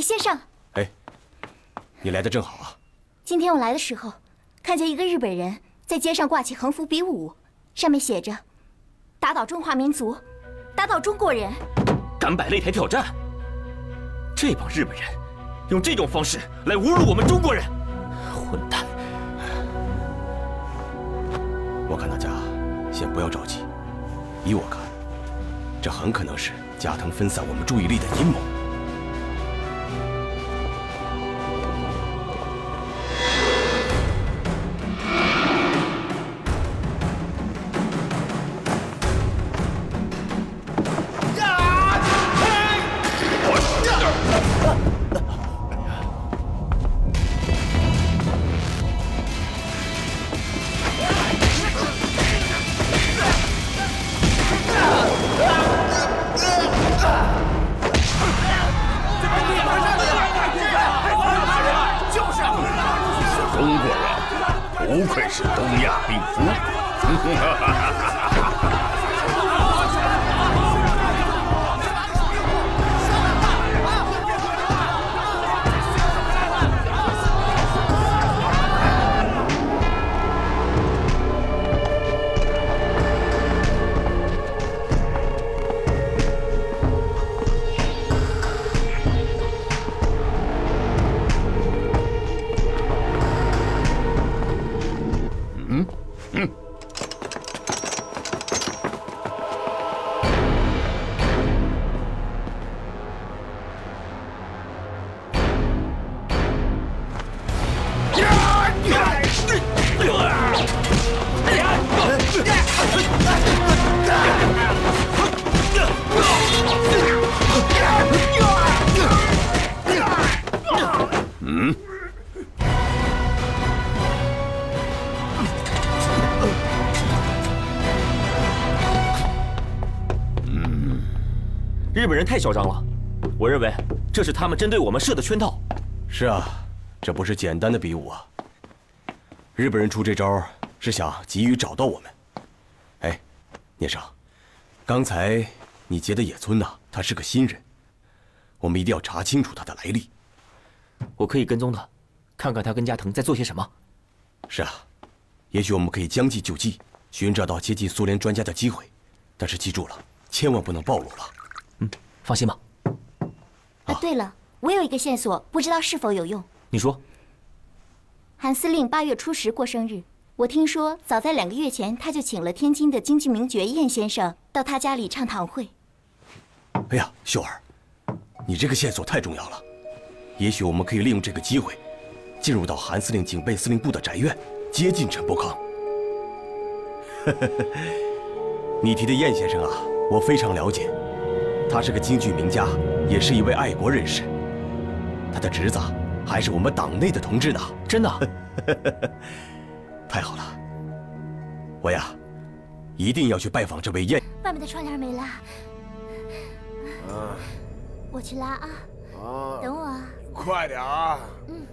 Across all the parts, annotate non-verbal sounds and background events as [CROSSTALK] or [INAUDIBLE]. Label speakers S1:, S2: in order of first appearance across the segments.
S1: 李先生，
S2: 哎，你来的正好啊！
S1: 今天我来的时候，看见一个日本人在街上挂起横幅比武，上面写着“打倒中华民族，打倒中国人”。
S3: 敢摆擂台挑战，这帮日本人用这种方式来侮辱我们中国人，混蛋！
S2: 我看大家先不要着急，依我看，这很可能是加藤分散我们注意力的阴谋。
S3: 日本人太嚣张了，我认为这是他们针对我们设的圈套。
S2: 是啊，这不是简单的比武啊。日本人出这招是想急于找到我们。哎，聂生，刚才你劫的野村呐，他是个新人，我们一定要查清楚他的来历。
S3: 我可以跟踪他，看看他跟加藤在做些什么。
S2: 是啊，也许我们可以将计就计，寻找到接近苏联专家的机会。但是记住了，千万不能暴露了。
S3: 嗯，放心吧。
S1: 啊，对了，我有一个线索，不知道是否有用。
S3: 你说。
S1: 韩司令八月初十过生日，我听说早在两个月前他就请了天津的京剧名角燕先生到他家里唱堂会。
S2: 哎呀，秀儿，你这个线索太重要了，也许我们可以利用这个机会，进入到韩司令警备司令部的宅院，接近陈伯康。[LAUGHS] 你提的燕先生啊，我非常了解。他是个京剧名家，也是一位爱国人士。他的侄子还是我们党内的同志呢，
S3: 真的。
S2: 太好了，我呀，一定要去拜访这位燕。
S1: 外面的窗帘没拉，我去拉啊。啊，等我。
S4: 快点啊。嗯。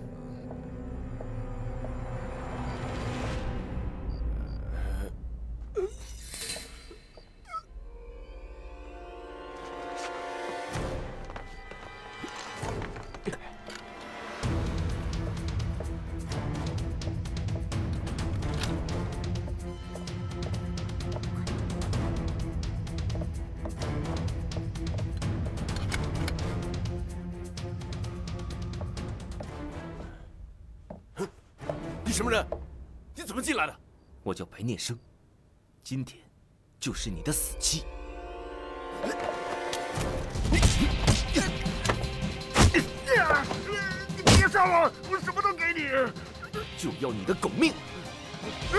S4: 什么人？你怎么进来的？
S3: 我叫白念生，今天就是你的死期。
S4: 你别杀我，我什么都给你，
S3: 就要你的狗命！
S5: 搜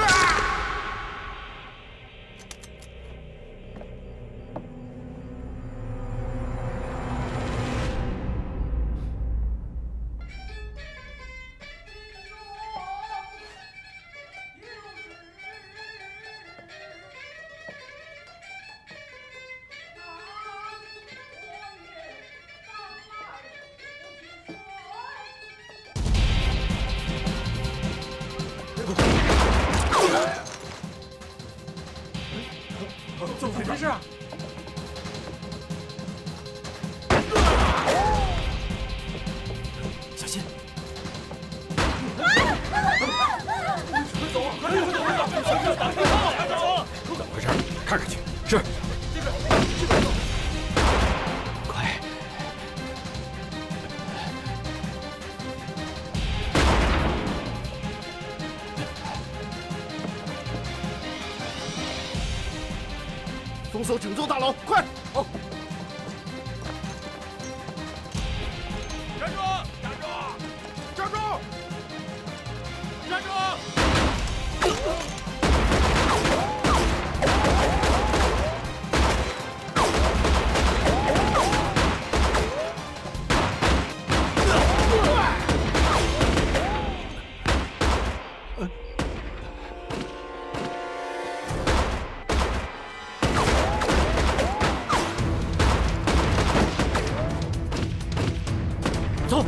S6: 走。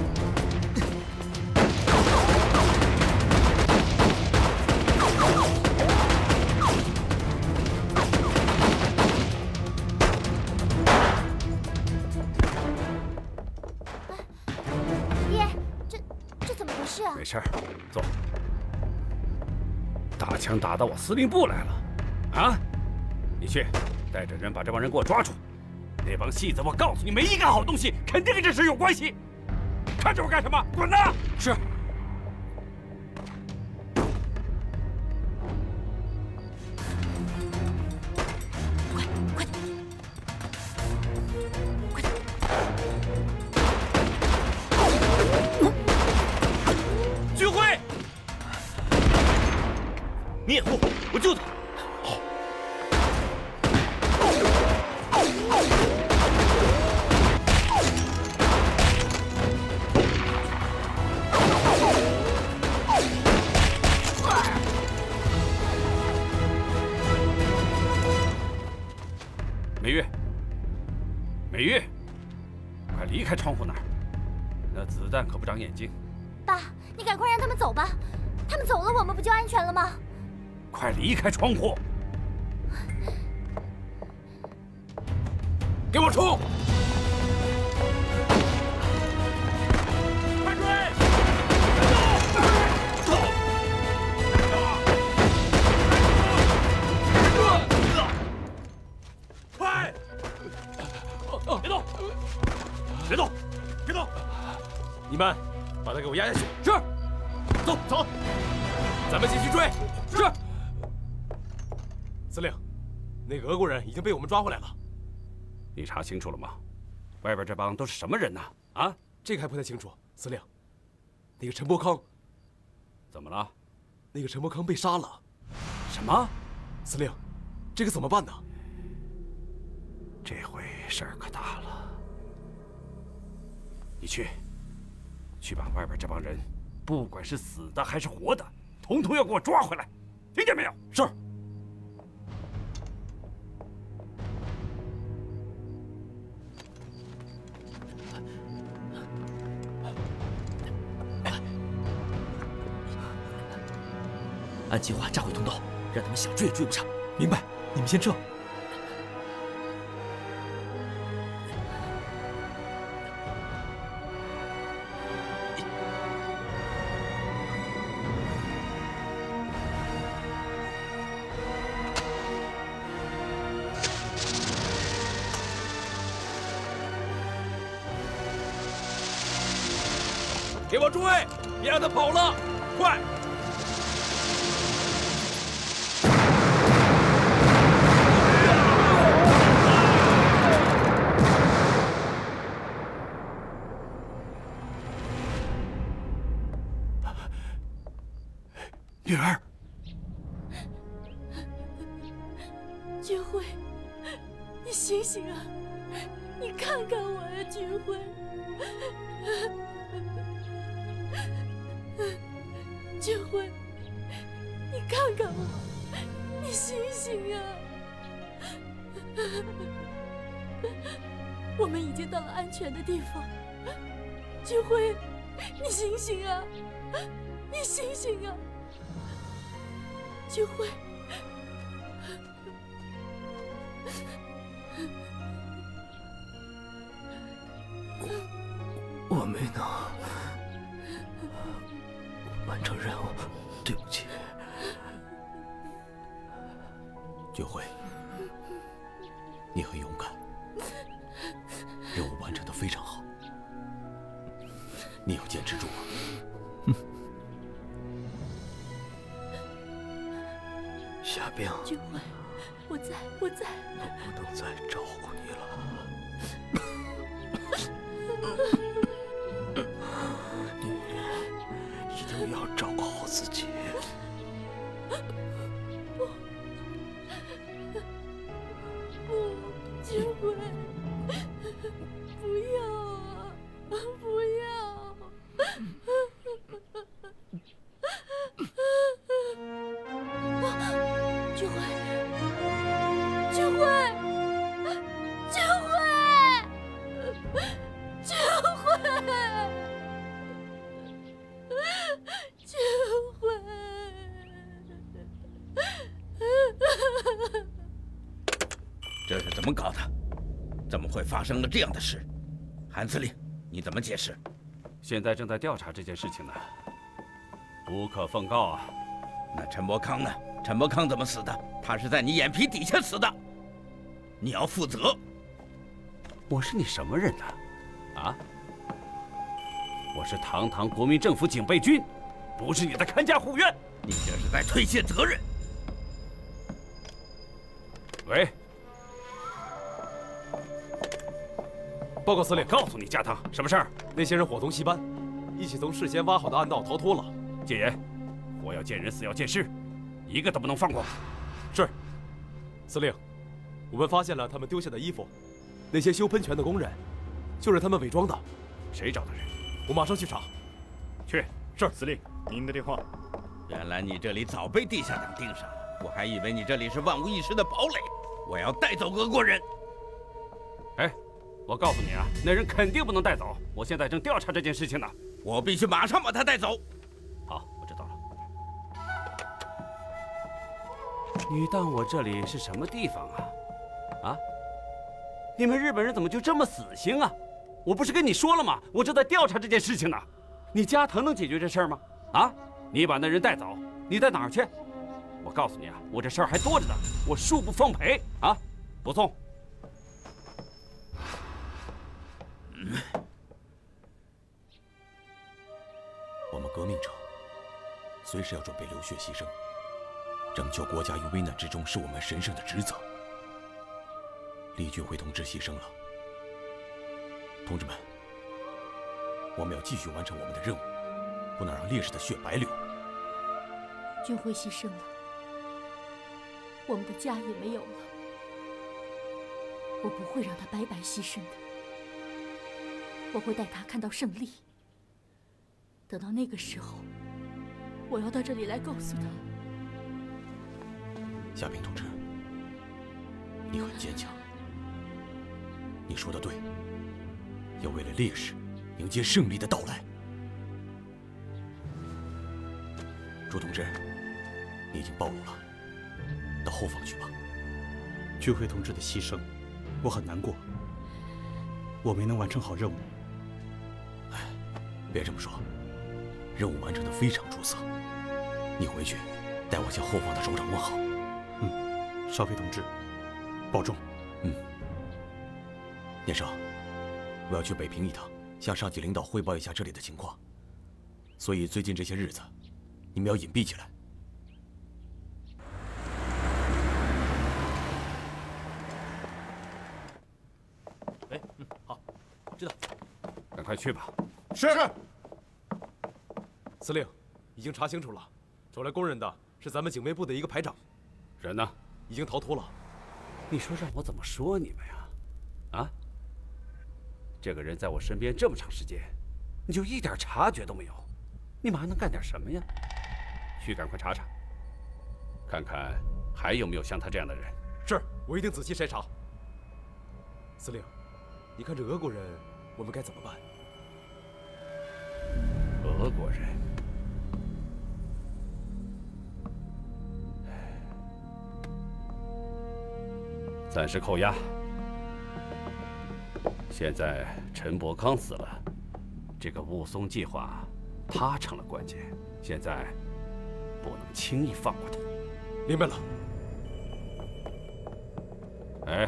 S1: 爹，这这怎么回事啊？
S7: 没事儿，坐。打枪打到我司令部来了，啊！你去，带着人把这帮人给我抓住。那帮戏子，我告诉你，没一个好东西，肯定跟这事有关系。看着我干什么？滚呐！
S6: 是。经被我们抓回来了。
S7: 你查清楚了吗？外边这帮都是什么人呢？啊，
S6: 这个还不太清楚。司令，那个陈伯康，
S7: 怎么了？
S6: 那个陈伯康被杀了。
S7: 什么？
S6: 司令，这个怎么办呢？
S7: 这回事儿可大了。你去，去把外边这帮人，不管是死的还是活的，统统要给我抓回来，听见没有？
S6: 是。
S3: 按计划炸毁通道，让他们想追也追不上。
S6: 明白，你们先撤。
S3: 任务，对不起。
S2: 俊辉，
S8: 这样的事？韩司令，你怎么解释？
S7: 现在正在调查这件事情呢，无可奉告啊！
S8: 那陈伯康呢？陈伯康怎么死的？他是在你眼皮底下死的，你要负责。
S7: 我是你什么人呢？啊？我是堂堂国民政府警备军，不是你的看家护院。
S8: 你这是在推卸责任。
S4: 报告司令，
S7: 告诉你加藤，什么事儿？
S4: 那些人伙同戏班，一起从事先挖好的暗道逃脱了。
S7: 戒严，活要见人，死要见尸，一个都不能放过。
S4: 是，司令，我们发现了他们丢下的衣服，那些修喷泉的工人，就是他们伪装的。
S7: 谁找的人？
S4: 我马上去查。
S7: 去。
S4: 是，
S9: 司令，您的电话。
S8: 原来你这里早被地下党盯上了，我还以为你这里是万无一失的堡垒。我要带走俄国人。
S7: 哎，我告诉你啊，那人肯定不能带走。我现在正调查这件事情呢，
S8: 我必须马上把他带走。
S7: 好，我知道了。你当我这里是什么地方啊？啊？你们日本人怎么就这么死心啊？我不是跟你说了吗？我正在调查这件事情呢。你加藤能解决这事儿吗？啊？你把那人带走，你带哪儿去？我告诉你啊，我这事儿还多着呢，我恕不奉陪啊！不送。
S2: 我们革命者随时要准备流血牺牲，拯救国家于危难之中是我们神圣的职责。李俊辉同志牺牲了，同志们，我们要继续完成我们的任务，不能让烈士的血白流。
S10: 俊辉牺牲了，我们的家也没有了。我不会让他白白牺牲的，我会带他看到胜利。等到那个时候，我要到这里来告诉他。
S2: 夏平同志，你很坚强，你说的对，要为了烈士迎接胜利的到来。朱同志，你已经暴露了，到后方去吧。
S11: 俊辉同志的牺牲，我很难过，我没能完成好任务。
S2: 哎，别这么说，任务完成的非常出色。你回去代我向后方的首长问好。
S11: 嗯，少飞同志，保重。
S2: 嗯，年少，我要去北平一趟，向上级领导汇报一下这里的情况。所以最近这些日子，你们要隐蔽起来。
S4: 哎，嗯，好，知道。
S7: 赶快去吧。
S9: 是。
S4: 司令，已经查清楚了，走来供认的是咱们警卫部的一个排长。
S7: 人呢？
S4: 已经逃脱了。
S7: 你说让我怎么说你们呀？啊？这个人在我身边这么长时间，你就一点察觉都没有？你们还能干点什么呀？去，赶快查查，看看还有没有像他这样的人。
S4: 是，我一定仔细筛查。司令，你看这俄国人，我们该怎么办？
S7: 俄国人，暂时扣押。现在陈伯康死了，这个雾凇计划，他成了关键。现在不能轻易放过他。
S4: 明白了。
S7: 哎，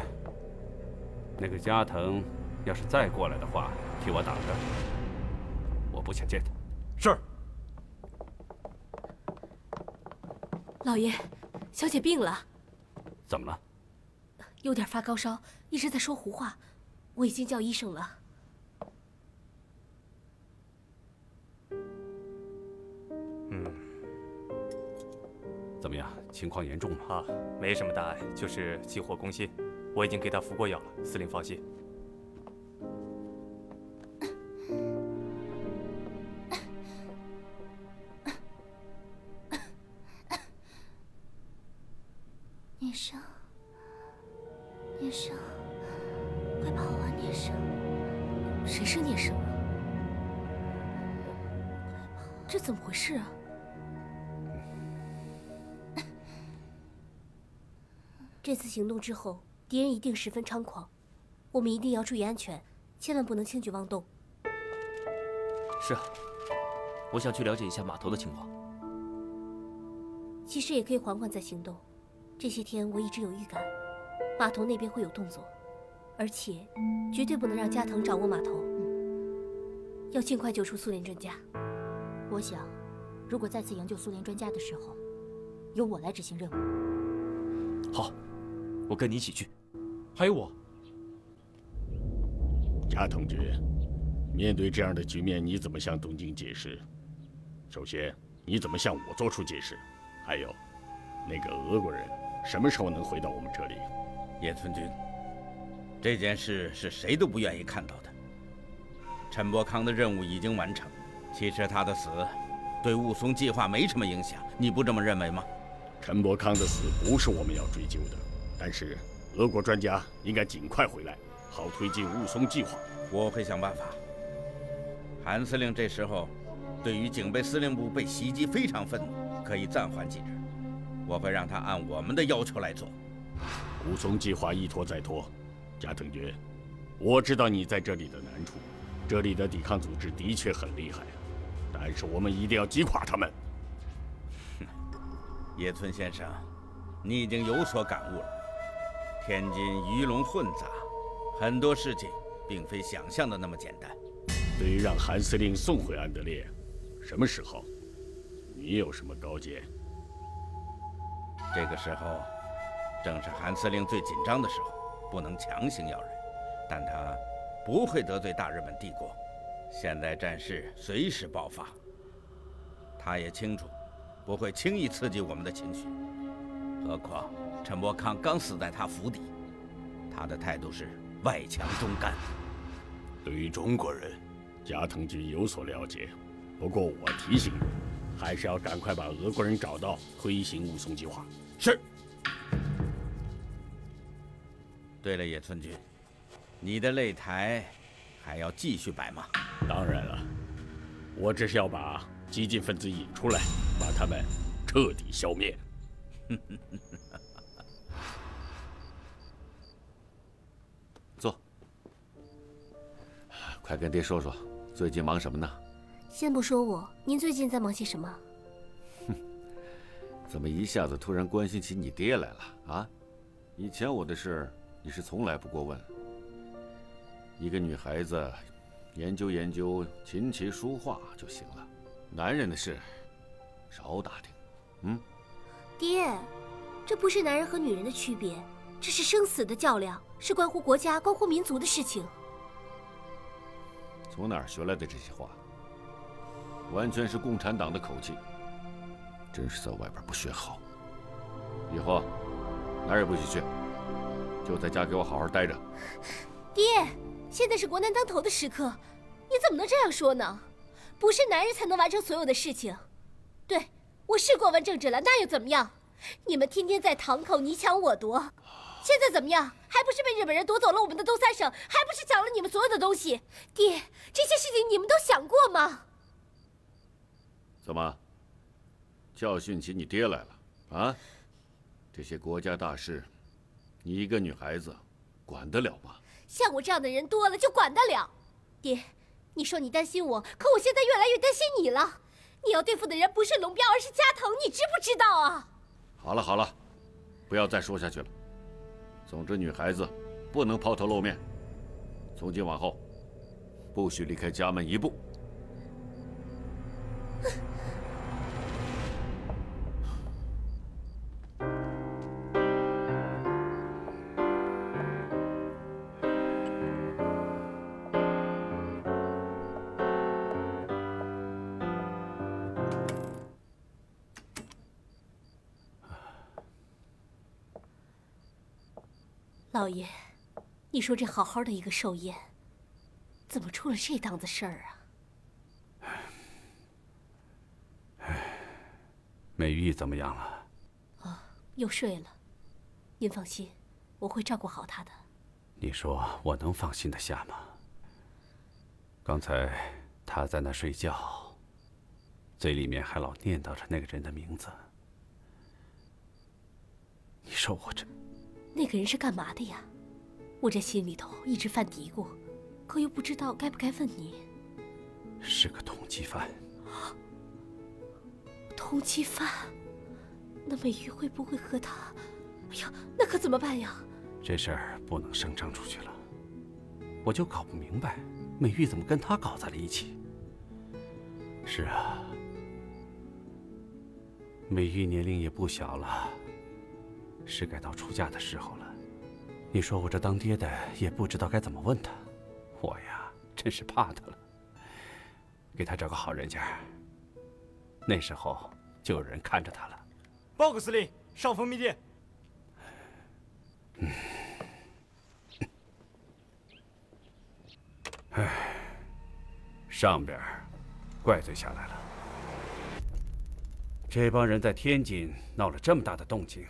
S7: 那个加藤，要是再过来的话，替我挡着。我不想见他。
S4: 是。
S10: 老爷，小姐病了。
S7: 怎么了？
S12: 有点发高烧，一直在说胡话。我已经叫医生了。
S7: 嗯，怎么样？情况严重吗？
S13: 啊，没什么大碍，就是急火攻心。我已经给他服过药了，司令放心。
S12: 这怎么回事啊？这次行动之后，敌人一定十分猖狂，我们一定要注意安全，千万不能轻举妄动。
S3: 是啊，我想去了解一下码头的情况。
S12: 其实也可以缓缓再行动。这些天我一直有预感，码头那边会有动作，而且绝对不能让加藤掌握码头。要尽快救出苏联专家。
S10: 我想，如果再次营救苏联专家的时候，由我来执行任务。
S3: 好，我跟你一起去。
S4: 还有我。
S5: 加同志，面对这样的局面，你怎么向东京解释？首先，你怎么向我做出解释？还有，那个俄国人什么时候能回到我们这里？
S8: 野村君，这件事是谁都不愿意看到的。陈伯康的任务已经完成，其实他的死对雾凇计划没什么影响，你不这么认为吗？
S5: 陈伯康的死不是我们要追究的，但是俄国专家应该尽快回来，好推进雾凇计划。
S8: 我会想办法。韩司令这时候对于警备司令部被袭击非常愤怒，可以暂缓几日。我会让他按我们的要求来做。
S5: 雾凇计划一拖再拖，加藤君，我知道你在这里的难处，这里的抵抗组织的确很厉害，但是我们一定要击垮他们。
S8: 野村先生，你已经有所感悟了。天津鱼龙混杂，很多事情并非想象的那么简单。
S5: 对于让韩司令送回安德烈，什么时候？你有什么高见？
S8: 这个时候，正是韩司令最紧张的时候，不能强行要人。但他不会得罪大日本帝国。现在战事随时爆发，他也清楚。不会轻易刺激我们的情绪，何况陈伯康刚死在他府邸，他的态度是外强中干。
S5: 对于中国人，加藤君有所了解，不过我提醒你，还是要赶快把俄国人找到，推行雾凇计划。
S8: 是。对了，野村君，你的擂台还要继续摆吗？
S5: 当然了，我只是要把。激进分子引出来，把他们彻底消灭。[LAUGHS]
S14: 坐，快跟爹说说，最近忙什么呢？
S12: 先不说我，您最近在忙些什么？
S14: 哼，[LAUGHS] 怎么一下子突然关心起你爹来了啊？以前我的事，你是从来不过问。一个女孩子，研究研究琴棋书画就行了。男人的事，少打听。嗯，
S12: 爹，这不是男人和女人的区别，这是生死的较量，是关乎国家、关乎民族的事情。
S14: 从哪儿学来的这些话？完全是共产党的口气。真是在外边不学好，以后哪儿也不许去，就在家给我好好待着。
S12: 爹，现在是国难当头的时刻，你怎么能这样说呢？不是男人才能完成所有的事情，对我是过问政治了，那又怎么样？你们天天在堂口你抢我夺，现在怎么样？还不是被日本人夺走了我们的东三省，还不是抢了你们所有的东西？爹，这些事情你们都想过吗？
S14: 怎么，教训起你爹来了啊？这些国家大事，你一个女孩子，管得了吗？
S12: 像我这样的人多了，就管得了，爹。你说你担心我，可我现在越来越担心你了。你要对付的人不是龙彪，而是加藤，你知不知道啊？
S14: 好了好了，不要再说下去了。总之，女孩子不能抛头露面。从今往后，不许离开家门一步。
S12: 说这好好的一个寿宴，怎么出了这档子事儿啊？[SIGHS]
S7: 美玉怎么样了？
S12: 啊，又睡了。您放心，我会照顾好她的。
S7: 你说我能放心的下吗？刚才她在那睡觉，嘴里面还老念叨着那个人的名字。你说我这……
S12: 那个人是干嘛的呀？我这心里头一直犯嘀咕，可又不知道该不该问你。
S7: 是个通缉犯。
S12: 通缉犯？那美玉会不会和他？哎呀，那可怎么办呀？
S7: 这事儿不能声张出去了。我就搞不明白，美玉怎么跟他搞在了一起。是啊，美玉年龄也不小了，是该到出嫁的时候了。你说我这当爹的也不知道该怎么问他，我呀真是怕他了。给他找个好人家，那时候就有人看着他了。
S15: 报告司令，上峰密电。
S7: 嗯。唉，上边怪罪下来了。这帮人在天津闹了这么大的动静，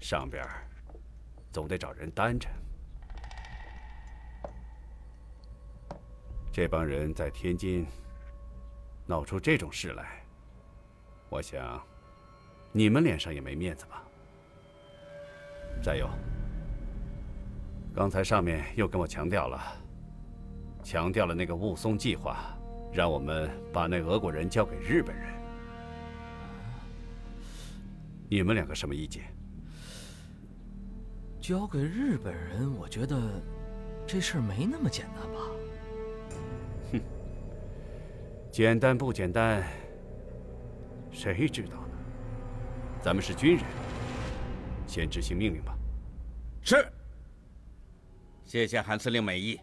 S7: 上边总得找人担着。这帮人在天津闹出这种事来，我想你们脸上也没面子吧？再有，刚才上面又跟我强调了，强调了那个雾凇计划，让我们把那俄国人交给日本人。你们两个什么意见？
S16: 交给日本人，我觉得这事儿没那么简单吧？
S7: 哼，简单不简单，谁知道呢？咱们是军人，先执行命令吧。
S8: 是。谢谢韩司令美意。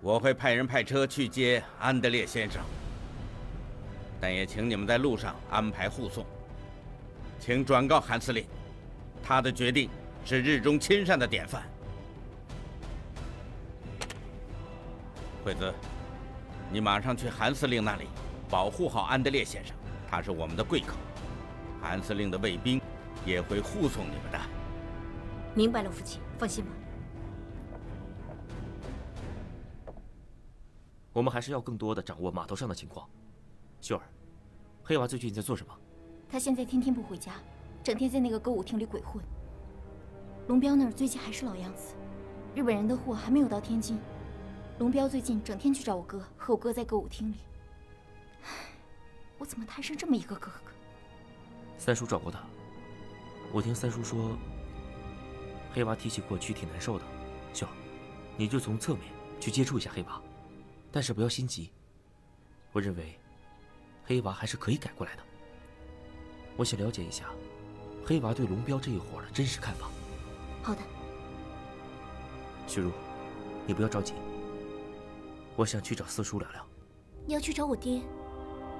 S8: 我会派人派车去接安德烈先生，但也请你们在路上安排护送。请转告韩司令，他的决定是日中亲善的典范。惠子，你马上去韩司令那里，保护好安德烈先生，他是我们的贵客。韩司令的卫兵也会护送你们的。
S1: 明白了，父亲，放心吧。
S3: 我们还是要更多的掌握码头上的情况。秀儿，黑娃最近在做什么？
S1: 他现在天天不回家，整天在那个歌舞厅里鬼混。龙彪那儿最近还是老样子，日本人的货还没有到天津。龙彪最近整天去找我哥，和我哥在歌舞厅里。唉，我怎么摊上这么一个哥哥？
S3: 三叔找过他，我听三叔说，黑娃提起过去挺难受的。秀儿，你就从侧面去接触一下黑娃，但是不要心急。我认为，黑娃还是可以改过来的。我想了解一下，黑娃对龙彪这一伙的真实看法。
S1: 好的，
S3: 雪茹，你不要着急。我想去找四叔聊聊。
S12: 你要去找我爹，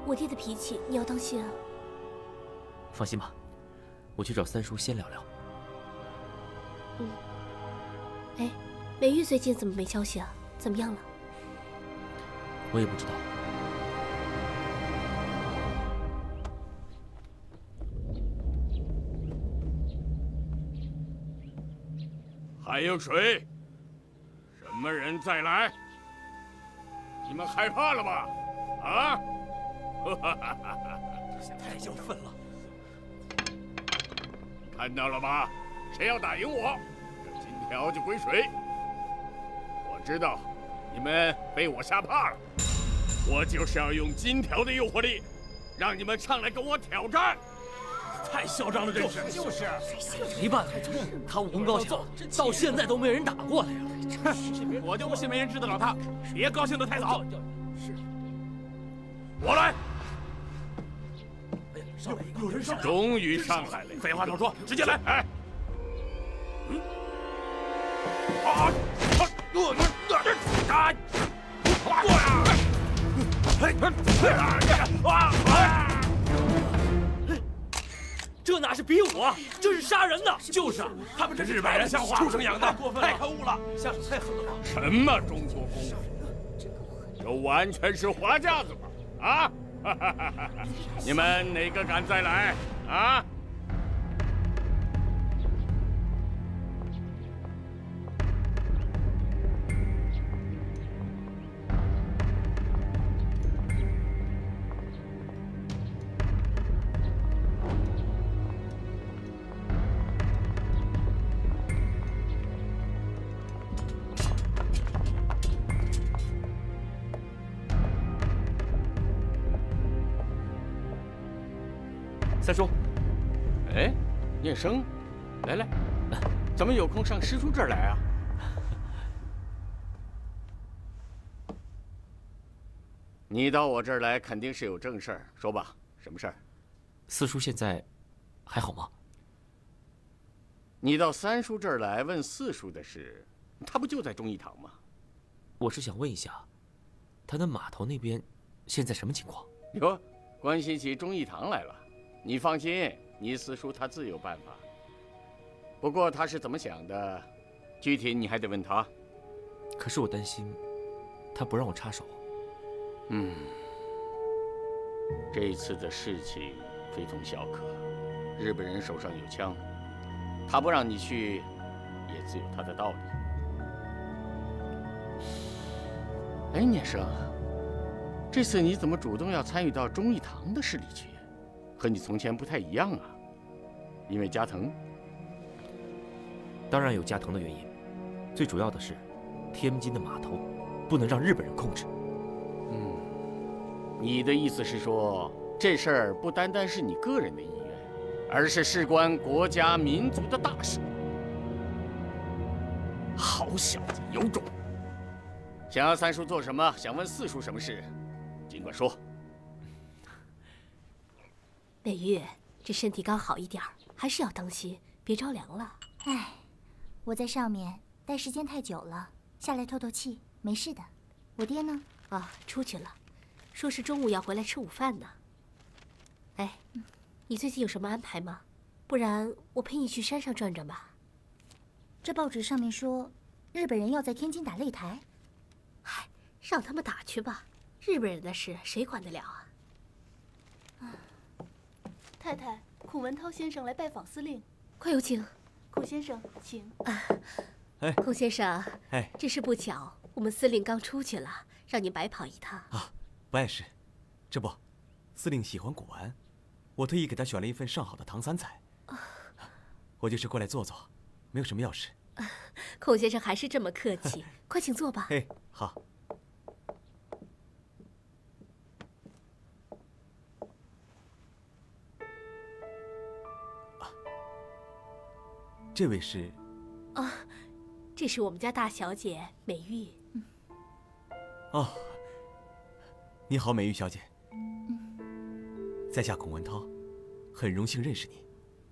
S12: 我爹的脾气你要当心啊。
S3: 放心吧，我去找三叔先聊聊。
S12: 嗯。哎，美玉最近怎么没消息啊？怎么样了？
S3: 我也不知道。
S5: 还有谁？什么人再来？你们害怕了吧？啊！[LAUGHS]
S16: 太交粪了！
S5: 看到了吗？谁要打赢我，这金条就归谁。我知道你们被我吓怕了，我就是要用金条的诱惑力，让你们上来跟我挑战。
S16: 太嚣张了，这是
S5: 就是，
S16: 没办法，他武功高强，到现在都没人打过他呀。
S5: 哼，我就不信没人治得了他。别高兴得太早。是，我来。
S16: 哎呀，上来一个，有人上来
S5: 终于上来了。废话少说，直接来。哎。嗯。啊啊！啊！啊！过呀！嘿！嘿！啊！啊！
S16: 这哪是比武啊，这是杀人的！
S4: 就是啊，他们这日本人像话，畜生养的，
S2: 太过分了，
S4: 太可恶了，
S2: 下手太狠了吧？
S5: 什么中国功夫？这完全是花架子嘛！啊！[LAUGHS] 你们哪个敢再来？啊！
S16: 三叔，
S5: 哎，念生，来来，怎么有空上师叔这儿来啊？[LAUGHS] 你到我这儿来，肯定是有正事儿，说吧，什么事儿？
S3: 四叔现在还好吗？
S5: 你到三叔这儿来问四叔的事，他不就在忠义堂吗？
S3: 我是想问一下，他的码头那边现在什么情况？
S5: 哟，关心起忠义堂来了。你放心，倪四叔他自有办法。不过他是怎么想的，具体你还得问他。
S3: 可是我担心，他不让我插手。
S5: 嗯，这次的事情非同小可，日本人手上有枪，他不让你去，也自有他的道理。哎，聂生，这次你怎么主动要参与到忠义堂的事里去？和你从前不太一样啊，因为加藤。
S3: 当然有加藤的原因，最主要的是，天津的码头不能让日本人控制。
S5: 嗯，你的意思是说，这事儿不单单是你个人的意愿，而是事关国家民族的大事。好小子，有种！想要三叔做什么？想问四叔什么事？尽管说。
S12: 美玉，这身体刚好一点还是要当心，别着凉了。
S10: 哎，我在上面待时间太久了，下来透透气，没事的。我爹呢？
S12: 啊，出去了，说是中午要回来吃午饭呢。哎，你最近有什么安排吗？不然我陪你去山上转转吧。
S10: 这报纸上面说，日本人要在天津打擂台。
S12: 嗨，让他们打去吧，日本人的事谁管得了啊？
S17: 太太，孔文涛先生来拜访司令，
S12: 快有请。
S17: 孔先生，请。
S12: 啊，
S2: 哎，
S12: 孔先生，
S2: 哎，
S12: 真是不巧，我们司令刚出去了，让您白跑一趟。
S2: 啊，不碍事。这不，司令喜欢古玩，我特意给他选了一份上好的唐三彩。啊我就是过来坐坐，没有什么要事。
S12: 孔先生还是这么客气，[LAUGHS] 快请坐吧。
S2: 哎，好。这位是，
S12: 啊，这是我们家大小姐美玉。
S2: 哦，你好，美玉小姐。在下孔文涛，很荣幸认识你。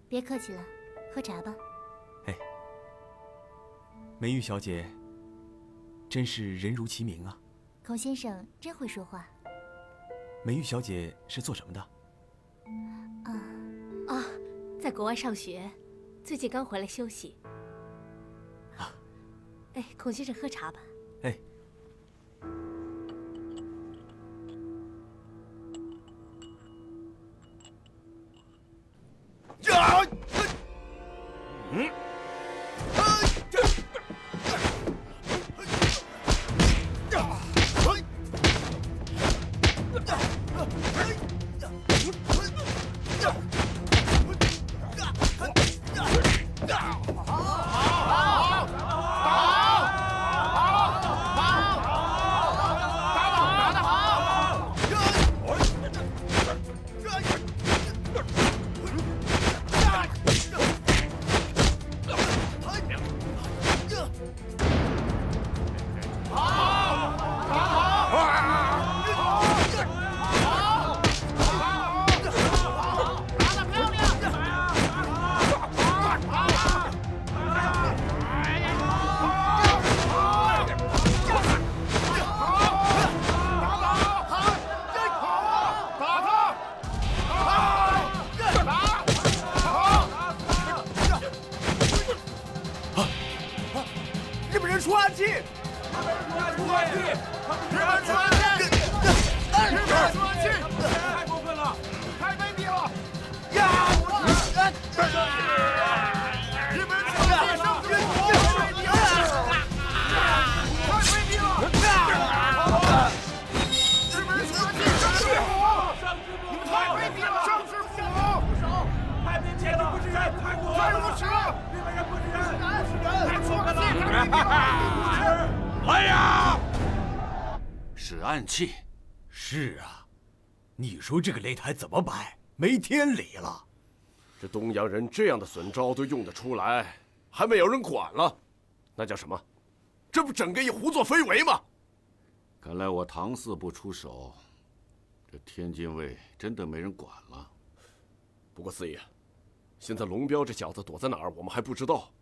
S10: 别客气了，喝茶吧。
S2: 哎，美玉小姐，真是人如其名啊。
S10: 孔先生真会说话。
S2: 美玉小姐是做什么的？
S12: 啊啊，在国外上学。最近刚回来休息。
S2: 啊，
S12: 哎，孔先生喝茶吧。
S2: 说这个擂台怎么摆？没天理了！
S18: 这东洋人这样的损招都用得出来，还没有人管了，那叫什么？这不整个一胡作非为吗？
S14: 看来我唐四不出手，这天津卫真的没人管了。
S18: 不过四爷，现在龙彪这小子躲在哪儿，我们还不知道，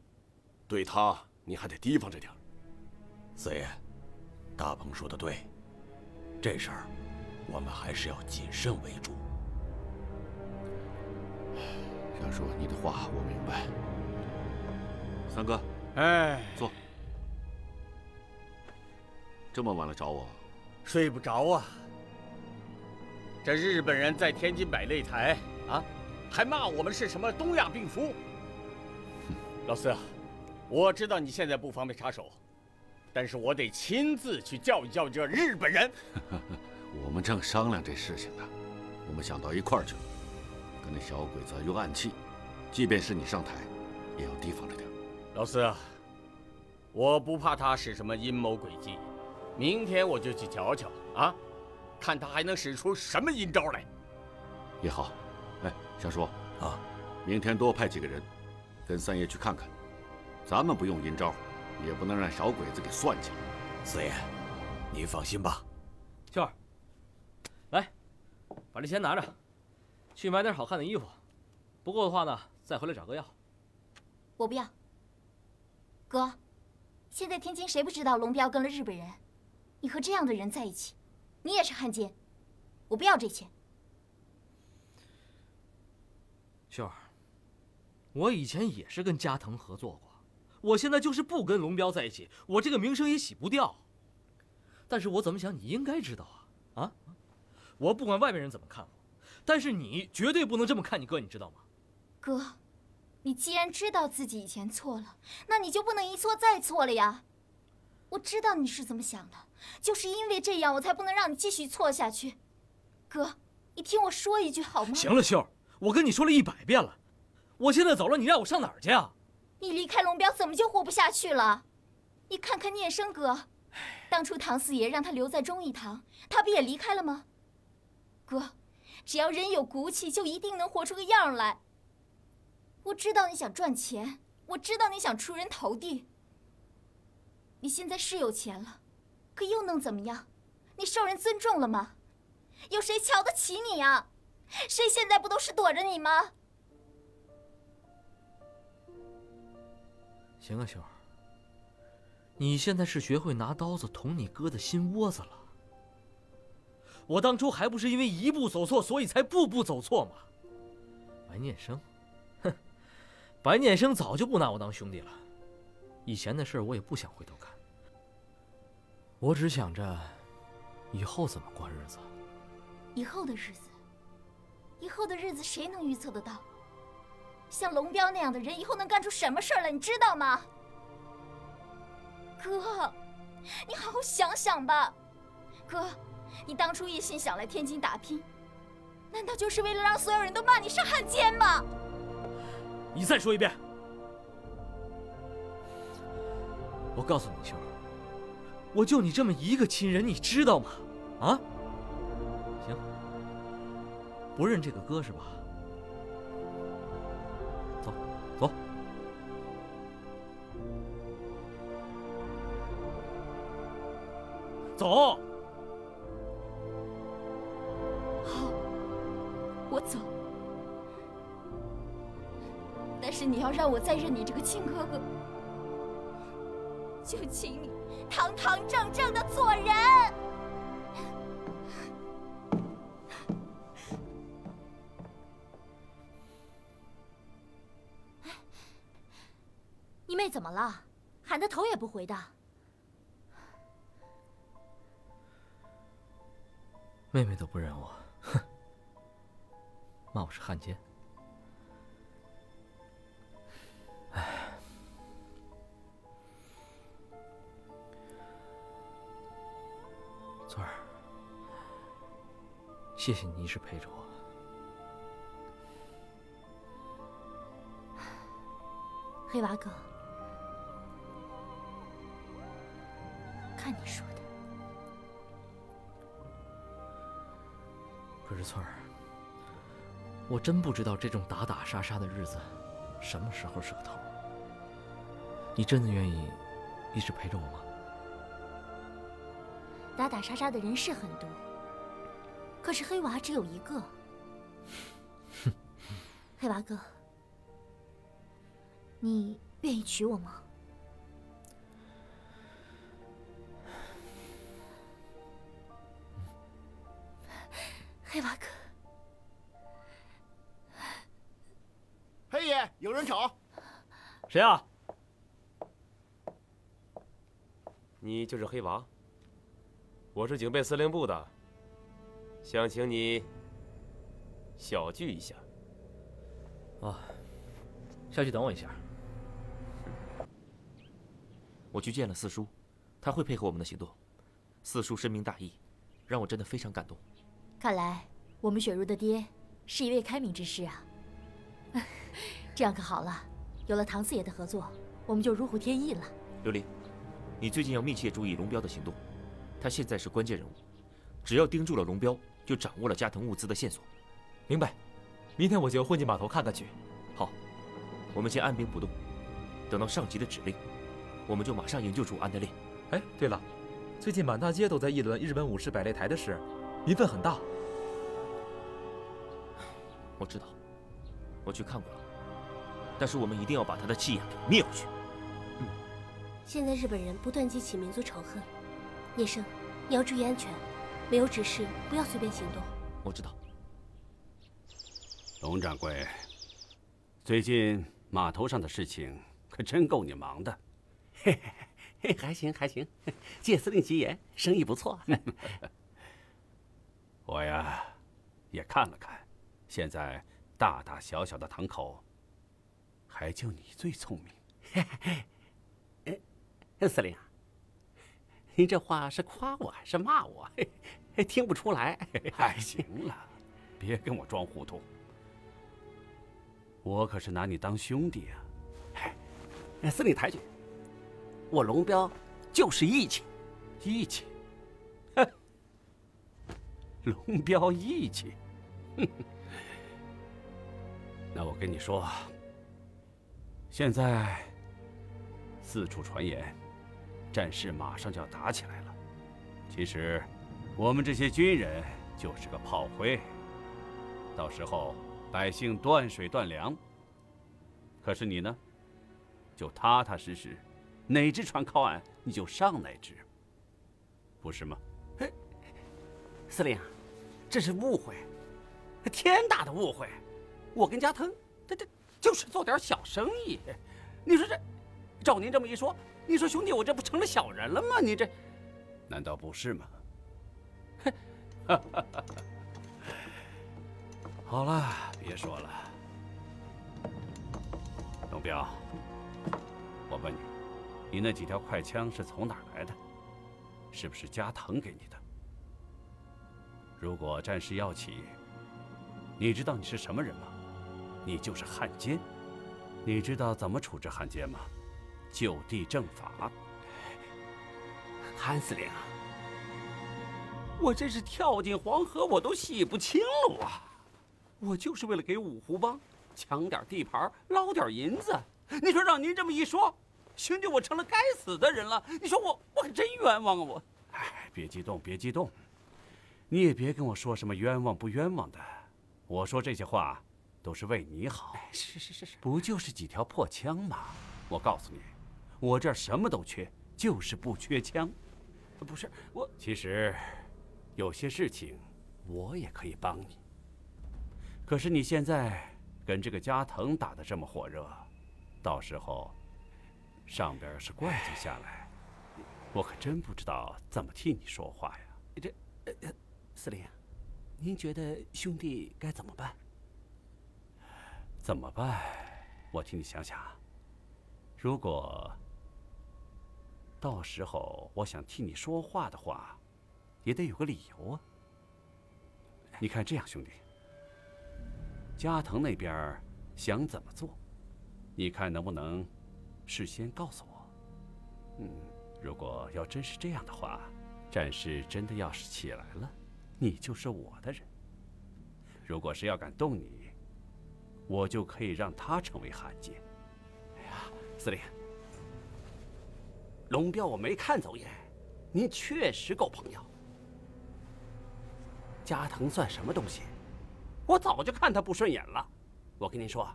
S18: 对他你还得提防着点。
S2: 四爷，大鹏说的对，这事儿我们还是要谨慎为主。[SIGHS]
S14: 小叔你的话我明白。三哥，
S5: 哎，
S14: 坐。这么晚了找我？
S5: 睡不着啊。这日本人在天津摆擂台啊，还骂我们是什么东亚病夫。老四啊，我知道你现在不方便插手，但是我得亲自去教育教育这日本人。[LAUGHS]
S14: 我们正商量这事情呢，我们想到一块儿去了。跟那小鬼子用暗器，即便是你上台，也要提防着点。
S5: 老四啊，我不怕他使什么阴谋诡计，明天我就去瞧瞧啊，看他还能使出什么阴招来。
S14: 也好，哎，小叔啊，明天多派几个人，跟三爷去看看。咱们不用阴招，也不能让小鬼子给算计了。
S2: 四爷，你放心吧。
S16: 秀儿，来，把这钱拿着。去买点好看的衣服，不够的话呢，再回来找哥要。
S1: 我不要。哥，现在天津谁不知道龙彪跟了日本人？你和这样的人在一起，你也是汉奸。我不要这钱。
S16: 秀儿，我以前也是跟加藤合作过，我现在就是不跟龙彪在一起，我这个名声也洗不掉。但是我怎么想，你应该知道！我不管外面人怎么看我。但是你绝对不能这么看你哥，你知道吗？
S1: 哥，你既然知道自己以前错了，那你就不能一错再错了呀。我知道你是怎么想的，就是因为这样，我才不能让你继续错下去。哥，你听我说一句好吗？
S16: 行了，秀儿，我跟你说了一百遍了，我现在走了，你让我上哪儿去啊？
S1: 你离开龙标，怎么就活不下去了？你看看念生哥，当初唐四爷让他留在忠义堂，他不也离开了吗？哥。只要人有骨气，就一定能活出个样来。我知道你想赚钱，我知道你想出人头地。你现在是有钱了，可又能怎么样？你受人尊重了吗？有谁瞧得起你呀？谁现在不都是躲着你吗？
S16: 行啊，秀儿，你现在是学会拿刀子捅你哥的心窝子了。我当初还不是因为一步走错，所以才步步走错吗？白念生，哼，白念生早就不拿我当兄弟了。以前的事我也不想回头看，我只想着以后怎么过日子。
S1: 以后的日子，以后的日子谁能预测得到？像龙彪那样的人，以后能干出什么事儿来？你知道吗？哥，你好好想想吧，哥。你当初一心想来天津打拼，难道就是为了让所有人都骂你是汉奸吗？
S16: 你再说一遍！我告诉你，秀儿，我就你这么一个亲人，你知道吗？啊？行，不认这个哥是吧？走，走，走。
S1: 我走，但是你要让我再认你这个亲哥哥，就请你堂堂正正的做人。你妹怎么了？喊的头也不回的。
S16: 妹妹都不认我，骂我是汉奸。哎，翠儿，谢谢你一直陪着我。
S1: 黑娃哥，看你说的。
S16: 可是翠儿，我真不知道这种打打杀杀的日子什么时候是个头。你真的愿意一直陪着我吗？
S1: 打打杀杀的人是很多，可是黑娃只有一个。[LAUGHS] 黑娃哥，你愿意娶我吗？
S19: 谁啊？你就是黑娃。我是警备司令部的，想请你小聚一下。
S16: 啊，下去等我一下。
S3: 我去见了四叔，他会配合我们的行动。四叔深明大义，让我真的非常感动。
S1: 看来我们雪茹的爹是一位开明之士啊。[LAUGHS] 这样可好了，有了唐四爷的合作，我们就如虎添翼了。
S3: 琉璃，你最近要密切注意龙彪的行动，他现在是关键人物，只要盯住了龙彪，就掌握了加藤物资的线索。
S19: 明白，明天我就混进码头看看去。
S3: 好，我们先按兵不动，等到上级的指令，我们就马上营救出安德烈。
S19: 哎，对了，最近满大街都在议论日本武士摆擂台的事，民愤很大。
S3: 我知道，我去看过了，但是我们一定要把他的气焰给灭回去。
S12: 现在日本人不断激起民族仇恨，聂生，你要注意安全，没有指示不要随便行动。
S3: 我知道。
S7: 龙掌柜，最近码头上的事情可真够你忙的。
S20: 嘿嘿，还行还行，借司令吉言，生意不错。[LAUGHS]
S7: 我呀，也看了看，现在大大小小的堂口，还就你最聪明。[LAUGHS]
S20: 司令，您这话是夸我还是骂我？[LAUGHS] 听不出来。
S7: 哎，行了，别跟我装糊涂。我可是拿你当兄弟
S20: 啊！司令抬举，我龙彪就是义气，
S7: 义气。哼，龙彪义气。那我跟你说，现在四处传言，战事马上就要打起来了。其实，我们这些军人就是个炮灰，到时候。百姓断水断粮，可是你呢，就踏踏实实，哪只船靠岸你就上哪只，不是吗？
S20: 司令，这是误会，天大的误会！我跟加藤，这这就是做点小生意，你说这，照您这么一说，你说兄弟，我这不成了小人了吗？你这，
S7: 难道不是吗？哼 [LAUGHS] 好了，别说了。龙彪，我问你，你那几条快枪是从哪儿来的？是不是加藤给你的？如果战事要起，你知道你是什么人吗？你就是汉奸。你知道怎么处置汉奸吗？就地正法。
S20: 韩司令，我真是跳进黄河，我都洗不清了我！我就是为了给五湖帮抢点地盘，捞点银子。你说让您这么一说，兄弟，我成了该死的人了。你说我，我可真冤枉啊！我，
S7: 哎，别激动，别激动，你也别跟我说什么冤枉不冤枉的。我说这些话，都是为你好。
S20: 是是是是，
S7: 不就是几条破枪吗？我告诉你，我这儿什么都缺，就是不缺枪。
S20: 不是我，
S7: 其实有些事情，我也可以帮你。可是你现在跟这个加藤打得这么火热，到时候上边是怪罪下来，我可真不知道怎么替你说话呀。
S20: 这，司令，
S7: 您觉得兄弟该怎么办？怎么办？我替你想想。如果到时候我想替你说话的话，也得有个理由啊。你看这样，兄弟，加藤那边想怎么做？你看能不能事先告诉我？嗯，如果要真是这样的话，战事真的要是起来了，你就是我的人。如果是要敢动你，我就可以让他成为汉奸。哎呀，司令，龙彪我没看走眼，您确实够朋友。加藤算什么东西？我早就看他不顺眼了。我跟您说，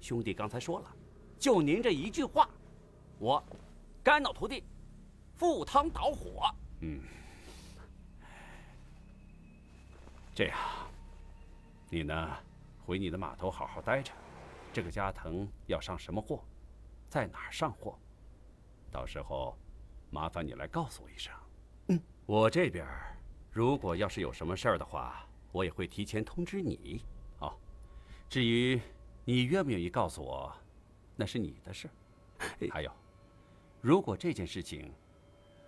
S7: 兄弟刚才说了，就您这一句话，我肝脑涂地，赴汤蹈火。嗯，这样，你呢，回你的码头好好待着。这个加藤要上什么货，在哪儿上货，到时候麻烦你来告诉我一声。嗯，我这边如果要是有什么事儿的话，我也会提前通知你。哦，至于你愿不愿意告诉我，那是你的事。还有，如果这件事情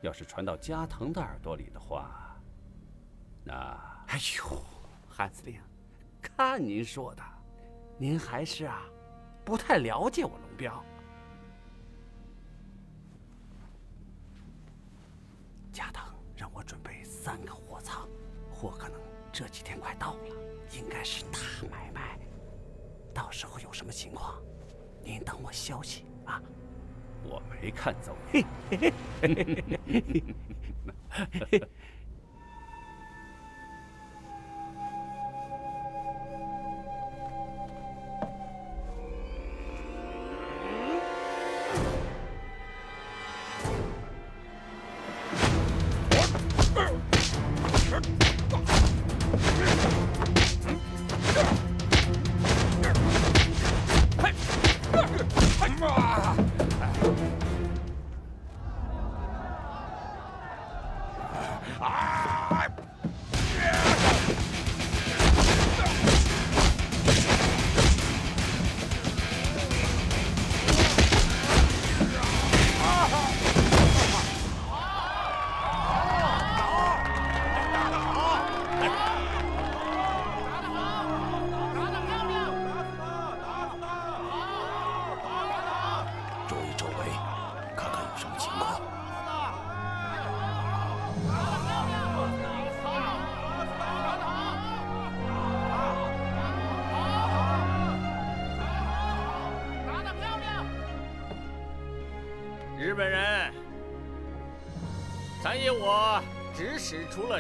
S7: 要是传到加藤的耳朵里的话，那……哎呦，韩司令，看您说的，您还是啊，不太了解我龙彪。加藤让我准备三个货仓，货可能这几天快到了，应该是大买卖。到时候有什么情况，您等我消息啊。我没看走眼。[LAUGHS]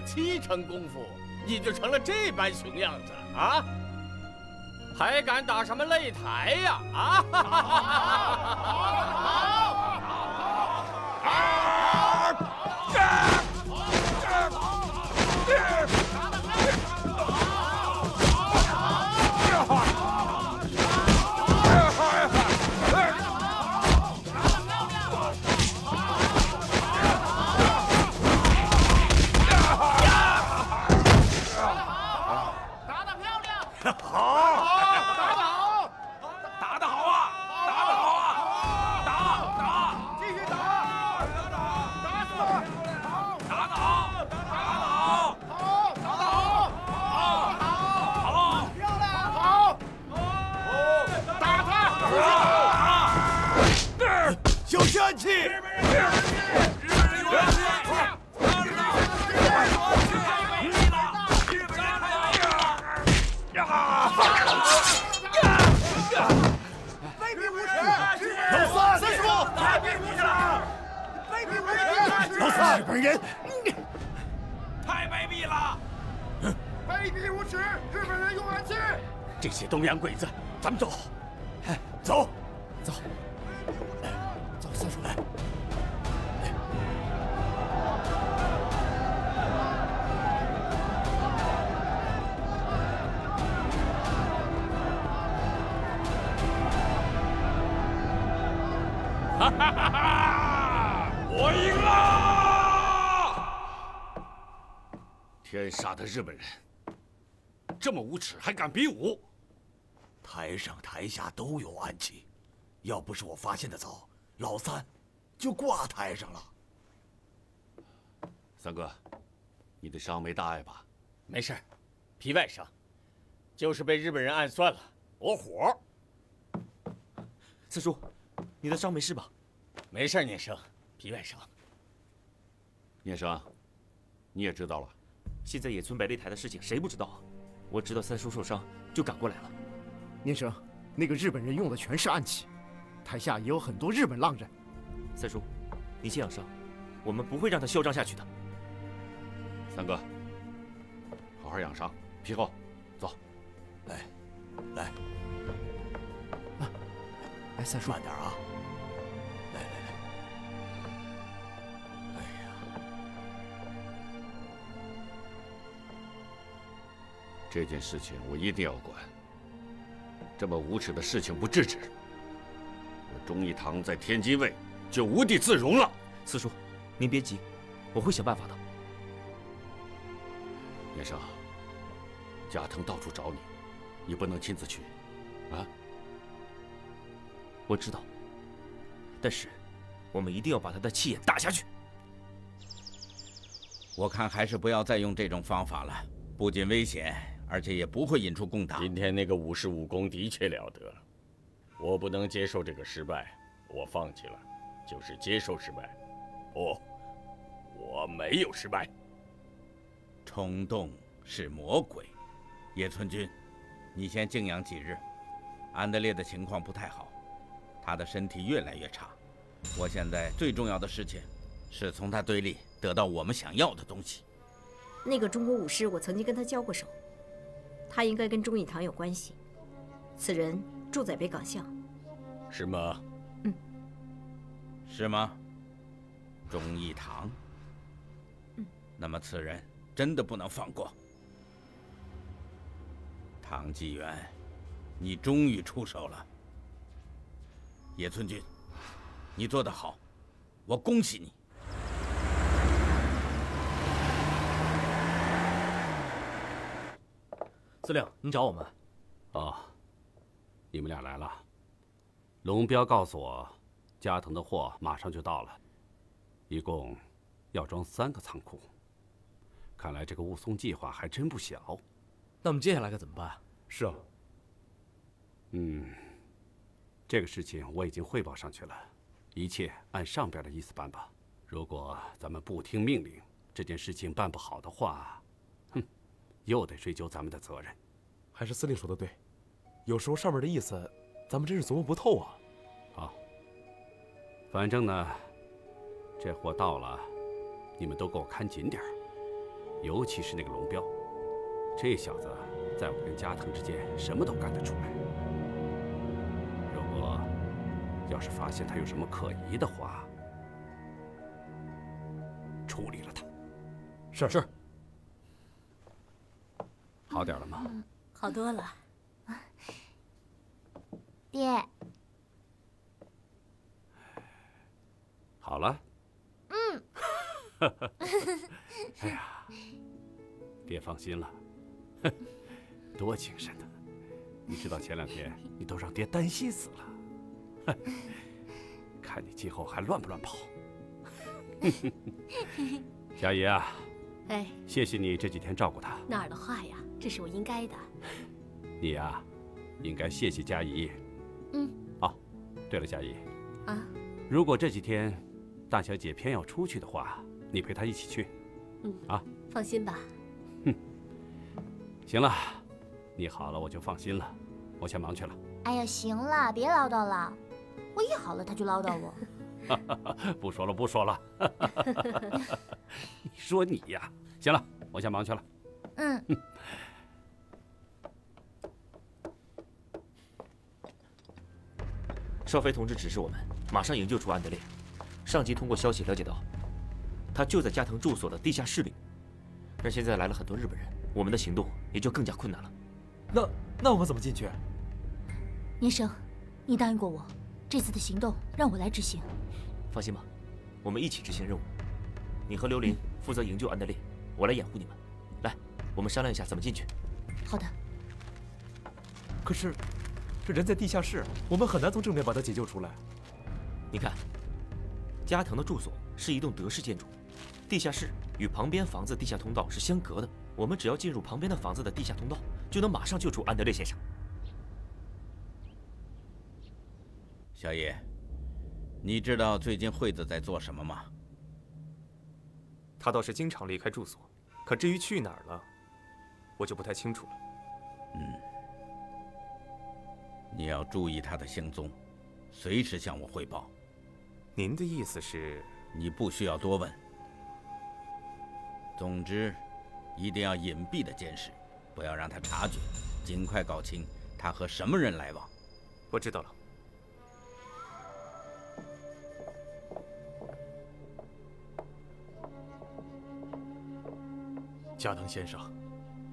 S5: 七成功夫，你就成了这般熊样子啊？还敢打什么擂台呀？啊！[LAUGHS] 洋鬼子，咱们走，哎，走，走，走，三叔来。
S21: 哈哈哈哈！[LAUGHS] 我赢了！
S14: 天杀的日本人，
S7: 这么无耻，还敢比武？
S22: 台下都有暗器，要不是我发现的早，老三就挂台上了。
S14: 三哥，你的伤没大碍吧？
S5: 没事，皮外伤，就是被日本人暗算了，我火。
S3: 四叔，你的伤没事吧？
S5: 没事，念生，皮外伤。
S14: 念生，你也知道了。
S3: 现在野村白擂台的事情谁不知道啊？我知道三叔受伤，就赶过来了。
S23: 念生，那个日本人用的全是暗器，台下也有很多日本浪人。
S3: 三叔，你先养伤，我们不会让他嚣张下去的。
S14: 三哥，好好养伤。皮厚，走。
S22: 来，来，
S23: 来，三叔，
S22: 慢点啊。来来来。哎呀，
S14: 这件事情我一定要管。这么无耻的事情不制止，我忠义堂在天津卫就无地自容了。
S3: 四叔，您别急，我会想办法的。
S14: 年生，加藤到处找你，你不能亲自去，啊？
S3: 我知道，但是我们一定要把他的气焰打下去。
S8: 我看还是不要再用这种方法了，不仅危险，而且也不会引出共党。
S24: 今天那个武士武功的确了得，我不能接受这个失败，我放弃了，就是接受失败。不，我没有失败。
S8: 冲动是魔鬼，野村君，你先静养几日。安德烈的情况不太好，他的身体越来越差。我现在最重要的事情，是从他堆里得到我们想要的东西。
S25: 那个中国武士，我曾经跟他交过手，他应该跟忠义堂有关系。此人住在北港巷。
S24: 是吗？
S25: 嗯。
S8: 是吗？忠义堂。
S25: 嗯。
S8: 那么此人。真的不能放过，唐纪元，你终于出手了。野村君，你做得好，我恭喜你。
S16: 司令，您找我们？
S7: 哦，你们俩来了。龙彪告诉我，加藤的货马上就到了，一共要装三个仓库。看来这个雾凇计划还真不小，
S16: 那我们接下来该怎么办？
S7: 是啊，嗯，这个事情我已经汇报上去了，一切按上边的意思办吧。如果咱们不听命令，这件事情办不好的话，哼，又得追究咱们的责任。
S4: 还是司令说的对，有时候上面的意思，咱们真是琢磨不透啊。
S7: 好，反正呢，这货到了，你们都给我看紧点儿。尤其是那个龙彪，这小子在我跟加藤之间什么都干得出来。如果要是发现他有什么可疑的话，处理了他。
S4: 是是。
S7: 好点了吗？
S12: 好多了。[LAUGHS]
S1: 爹。
S7: 好了。
S12: 嗯。[LAUGHS]
S7: 哎呀。爹放心了，多精神的！你知道前两天你都让爹担心死了，看你今后还乱不乱跑。[LAUGHS] 佳怡啊，
S12: 哎，
S7: 谢谢你这几天照顾他。
S12: 哪儿的话呀，这是我应该的。[LAUGHS]
S7: 你呀，应该谢谢佳怡。
S12: 嗯。
S7: 哦，对了，佳怡。
S12: 啊。
S7: 如果这几天大小姐偏要出去的话，你陪她一起去。
S12: 嗯。
S7: 啊。
S12: 放心吧。
S7: 哼，行了，你好了我就放心了，我先忙去了。
S1: 哎呀，行了，别唠叨了，我一好了他就唠叨我。[LAUGHS]
S7: 不说了，不说了。[LAUGHS] 你说你呀，行了，我先忙去了。
S1: 嗯。[LAUGHS]
S3: 少飞同志指示我们马上营救出安德烈。上级通过消息了解到，他就在加藤住所的地下室里。但现在来了很多日本人，我们的行动也就更加困难了。
S4: 那那我们怎么进去？
S1: 年生，你答应过我，这次的行动让我来执行。
S3: 放心吧，我们一起执行任务。你和刘林负责营救安德烈，我来掩护你们。来，我们商量一下怎么进去。
S1: 好的。
S4: 可是，这人在地下室，我们很难从正面把他解救出来。
S3: 你看，加藤的住所是一栋德式建筑，地下室与旁边房子地下通道是相隔的。我们只要进入旁边的房子的地下通道，就能马上救出安德烈先生。
S8: 小野，你知道最近惠子在做什么吗？
S4: 他倒是经常离开住所，可至于去哪儿了，我就不太清楚了。
S8: 嗯。你要注意他的行踪，随时向我汇报。
S4: 您的意思是，
S8: 你不需要多问。总之，一定要隐蔽的监视，不要让他察觉，尽快搞清他和什么人来往。
S4: 我知道了。
S11: 加藤先生，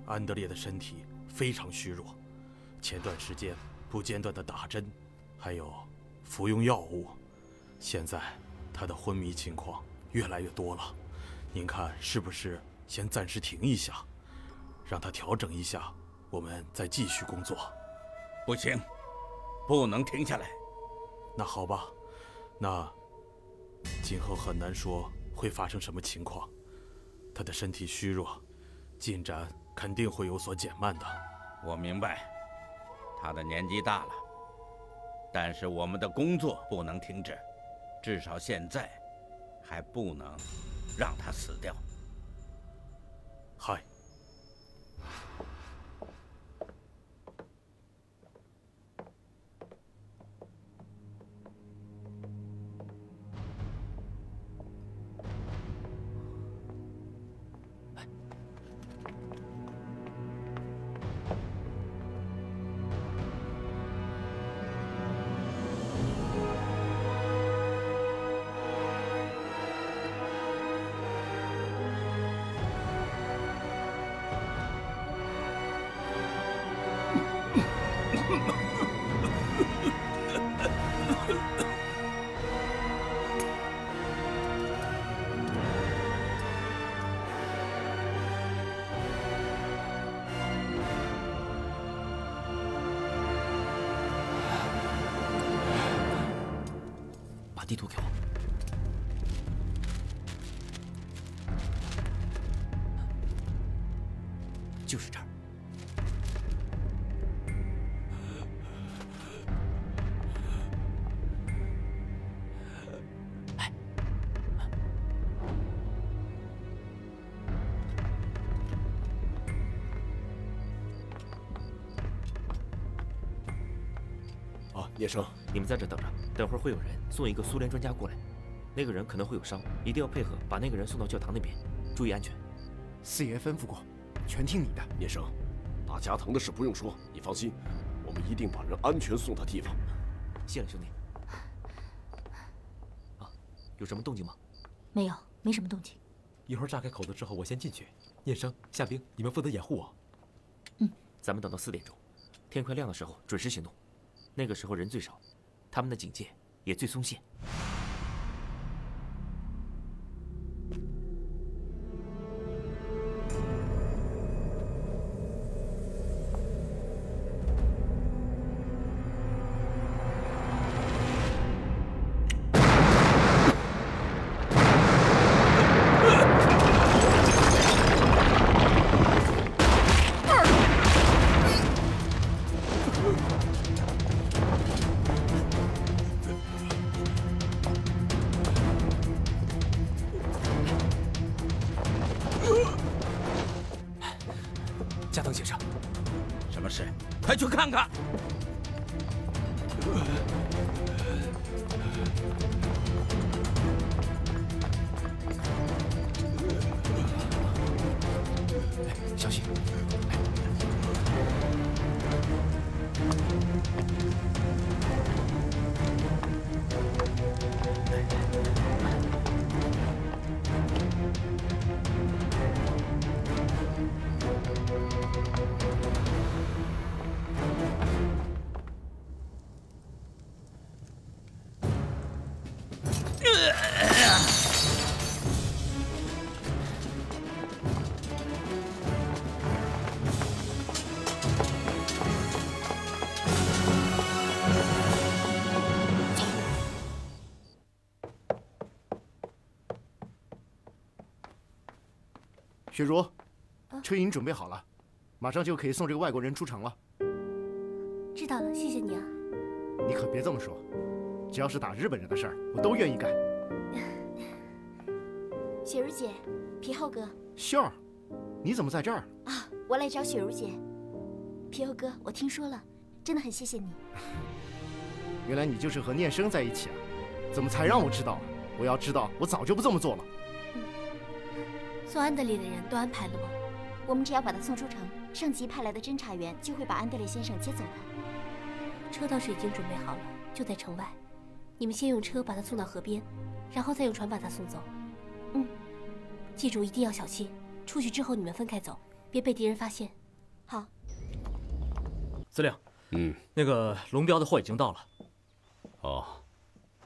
S11: 安德烈的身体非常虚弱，前段时间。不间断的打针，还有服用药物，现在他的昏迷情况越来越多了。您看是不是先暂时停一下，让他调整一下，我们再继续工作？
S8: 不行，不能停下来。
S11: 那好吧，那今后很难说会发生什么情况。他的身体虚弱，进展肯定会有所减慢的。
S8: 我明白。他的年纪大了，但是我们的工作不能停止，至少现在还不能让他死掉。
S11: 嗨。
S3: 们在这等着。等会儿会有人送一个苏联专家过来，那个人可能会有伤，一定要配合把那个人送到教堂那边，注意安全。
S23: 四爷吩咐过，全听你的。
S5: 聂生，打加藤的事不用说，你放心，我们一定把人安全送到地方。
S3: 谢了，兄弟。啊，有什么动静吗？
S1: 没有，没什么动静。
S4: 一会儿炸开口子之后，我先进去。聂生、夏冰，你们负责掩护我。
S1: 嗯，
S3: 咱们等到四点钟，天快亮的时候准时行动，那个时候人最少。他们的警戒也最松懈。
S23: 雪茹，车已经准备好了，马上就可以送这个外国人出城了。
S12: 知道了，谢谢你啊。
S23: 你可别这么说，只要是打日本人的事儿，我都愿意干。[LAUGHS]
S1: 雪茹姐，皮厚哥。
S23: 秀儿，你怎么在这儿？
S1: 啊，我来找雪茹姐。皮厚哥，我听说了，真的很谢谢你。[LAUGHS]
S23: 原来你就是和念生在一起啊？怎么才让我知道啊？我要知道，我早就不这么做了。
S12: 送安德烈的人都安排了吗？
S1: 我们只要把他送出城，上级派来的侦查员就会把安德烈先生接走的。
S12: 车倒是已经准备好了，就在城外。你们先用车把他送到河边，然后再用船把他送走。
S1: 嗯，
S12: 记住一定要小心。出去之后你们分开走，别被敌人发现。
S1: 好。
S16: 司令，
S7: 嗯，
S16: 那个龙标的货已经到了。
S7: 哦，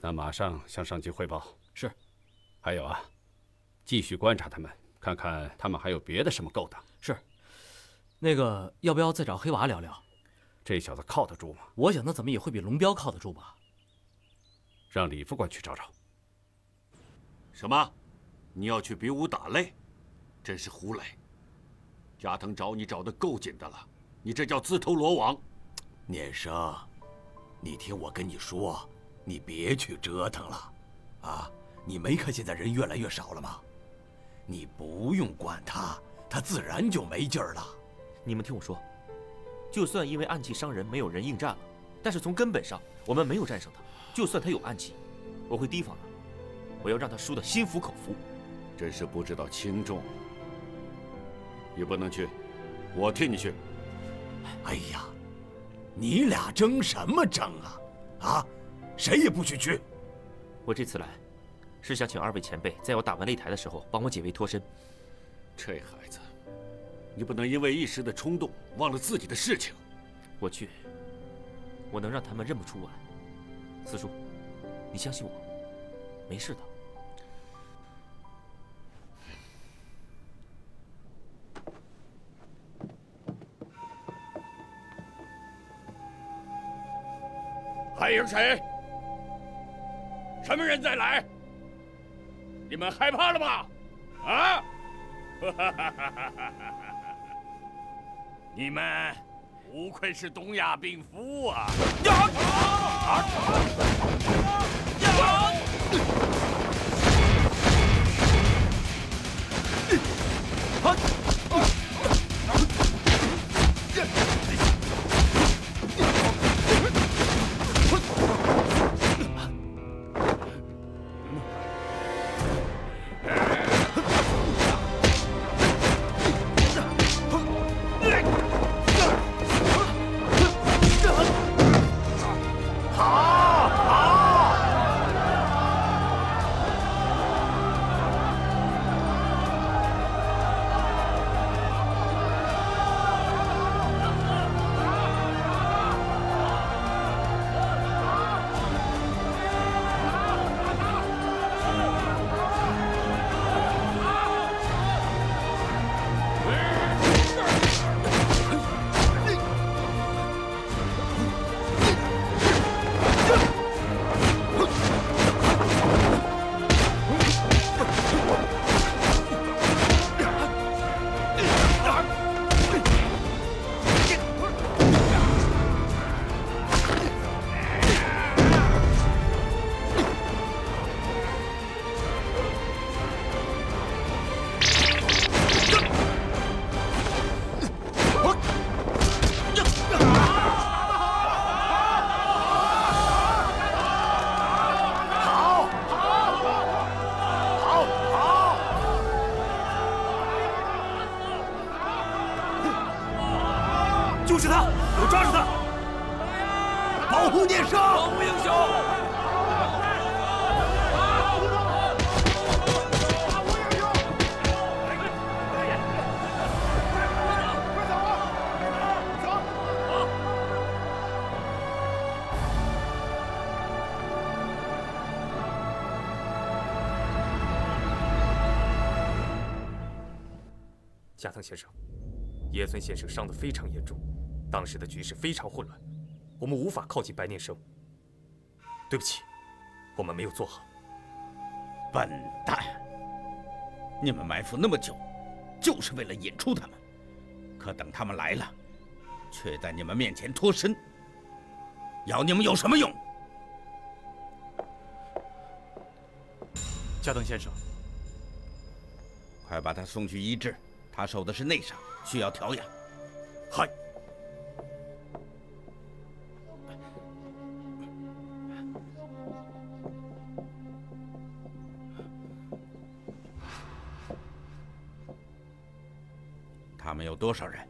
S7: 那马上向上级汇报。
S16: 是。
S7: 还有啊，继续观察他们，看看他们还有别的什么勾当。
S16: 是。那个，要不要再找黑娃聊聊？
S7: 这小子靠得住吗？
S16: 我想他怎么也会比龙彪靠得住吧。
S7: 让李副官去找找。
S14: 什么？你要去比武打擂？真是胡来！加藤找你找的够紧的了，你这叫自投罗网。
S22: 念生，你听我跟你说，你别去折腾了，啊！你没看现在人越来越少了吗？你不用管他，他自然就没劲儿了。
S3: 你们听我说，就算因为暗器伤人，没有人应战了，但是从根本上，我们没有战胜他。就算他有暗器，我会提防他，我要让他输得心服口服。
S14: 真是不知道轻重。你不能去，我替你去。
S22: 哎呀，你俩争什么争啊？啊，谁也不许去。
S3: 我这次来，是想请二位前辈在我打完擂台的时候帮我解围脱身。
S14: 这孩子，你不能因为一时的冲动忘了自己的事情。
S3: 我去，我能让他们认不出我来。四叔，你相信我，没事的。
S5: 还有谁？什么人再来？你们害怕了吗？啊！[LAUGHS] 你们不愧是东亚病夫啊！
S22: 就是他，给我抓住他！保护念生，
S6: 保护英雄！
S13: 加藤先生，野村先生伤得非常严重，当时的局势非常混乱，我们无法靠近白念生。对不起，我们没有做好。
S8: 笨蛋！你们埋伏那么久，就是为了引出他们。可等他们来了，却在你们面前脱身，要你们有什么用？
S4: 加藤先生，
S8: 快把他送去医治，他受的是内伤，需要调养。
S4: 嗨。
S8: 他们有多少人？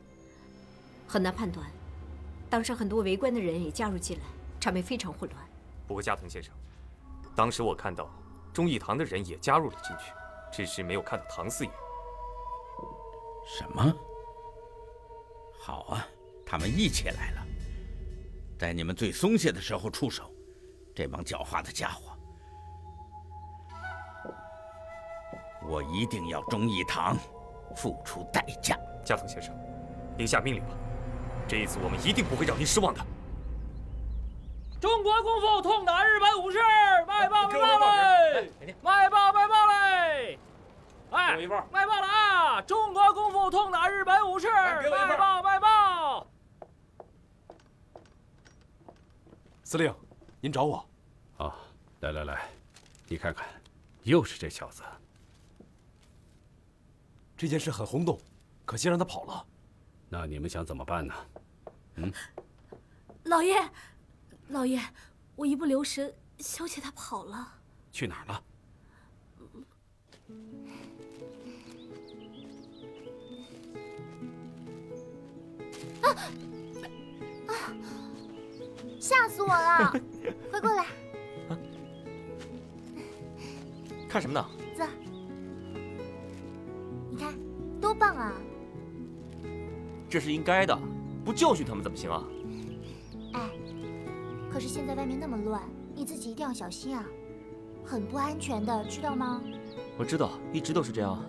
S25: 很难判断。当时很多围观的人也加入进来，场面非常混乱。
S13: 不过加藤先生，当时我看到忠义堂的人也加入了进去，只是没有看到唐四爷。
S8: 什么？好啊，他们一起来了，在你们最松懈的时候出手，这帮狡猾的家伙，我一定要忠义堂付出代价。
S13: 加藤先生，您下命令吧，这一次我们一定不会让您失望的。
S16: 中国功夫痛打日本武士，卖报卖报嘞！卖报卖报嘞！哎，卖报了啊！中国功夫痛打日本武士，卖报卖报。
S4: 司令，您找我。
S7: 啊，来来来，你看看，又是这小子。
S4: 这件事很轰动。可惜让他跑了，
S7: 那你们想怎么办呢？嗯，
S12: 老爷，老爷，我一不留神，小姐她跑了。
S7: 去哪儿了？
S10: 啊啊！吓死我了！[LAUGHS] 快过来！
S13: 看什么呢？
S10: 子，你看，多棒啊！
S13: 这是应该的，不教训他们怎么行啊？
S10: 哎，可是现在外面那么乱，你自己一定要小心啊，很不安全的，知道吗？
S13: 我知道，一直都是这样，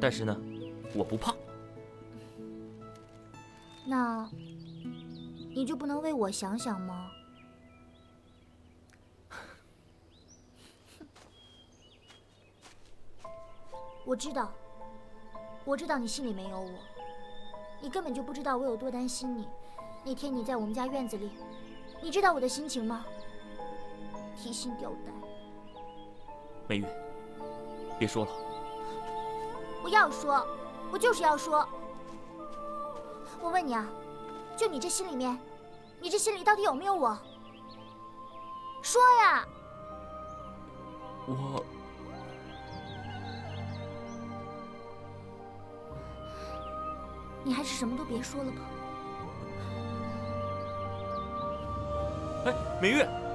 S13: 但是呢，我不怕。
S10: 那，你就不能为我想想吗？[LAUGHS] 我知道，我知道你心里没有我。你根本就不知道我有多担心你。那天你在我们家院子里，你知道我的心情吗？提心吊胆。
S13: 美玉，别说了。
S10: 我要说，我就是要说。我问你啊，就你这心里面，你这心里到底有没有我？说呀。
S13: 我。
S10: 你还是什么都别说了吧。
S13: 哎，美玉。